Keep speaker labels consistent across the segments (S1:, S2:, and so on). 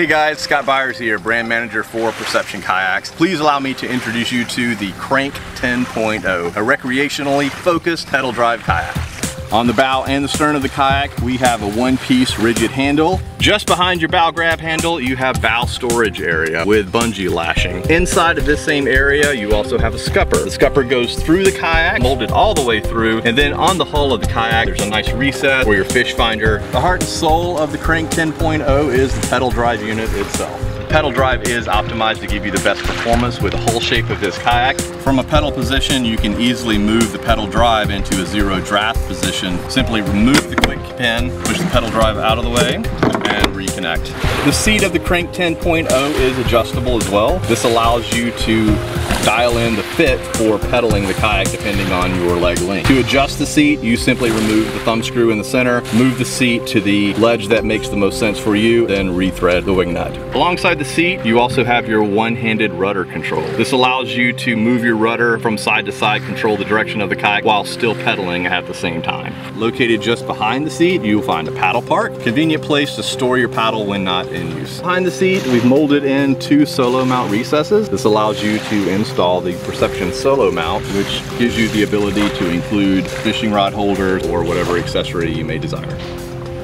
S1: Hey guys, Scott Byers here, brand manager for Perception Kayaks. Please allow me to introduce you to the Crank 10.0, a recreationally focused pedal drive kayak. On the bow and the stern of the kayak, we have a one-piece rigid handle. Just behind your bow grab handle, you have bow storage area with bungee lashing. Inside of this same area, you also have a scupper. The scupper goes through the kayak, molded all the way through, and then on the hull of the kayak, there's a nice recess for your fish finder. The heart and soul of the Crank 10.0 is the pedal drive unit itself pedal drive is optimized to give you the best performance with the whole shape of this kayak. From a pedal position, you can easily move the pedal drive into a zero draft position. Simply remove the quick pin, push the pedal drive out of the way, and reconnect. The seat of the Crank 10.0 is adjustable as well. This allows you to dial in the fit for pedaling the kayak depending on your leg length. To adjust the seat, you simply remove the thumb screw in the center, move the seat to the ledge that makes the most sense for you, then rethread the wing nut. Alongside the seat, you also have your one-handed rudder control. This allows you to move your rudder from side to side, control the direction of the kayak while still pedaling at the same time. Located just behind the seat, you'll find a paddle park, convenient place to store your paddle when not in use. Behind the seat, we've molded in two solo mount recesses. This allows you to install the Perception Solo mount, which gives you the ability to include fishing rod holders or whatever accessory you may desire.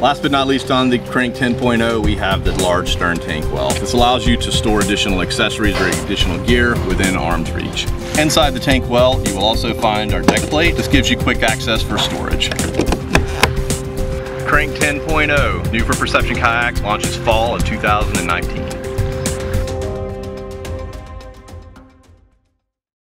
S1: Last but not least on the Crank 10.0, we have the large stern tank well. This allows you to store additional accessories or additional gear within arm's reach. Inside the tank well, you will also find our deck plate. This gives you quick access for storage. Crank 10.0, new for Perception Kayaks, launches fall of 2019.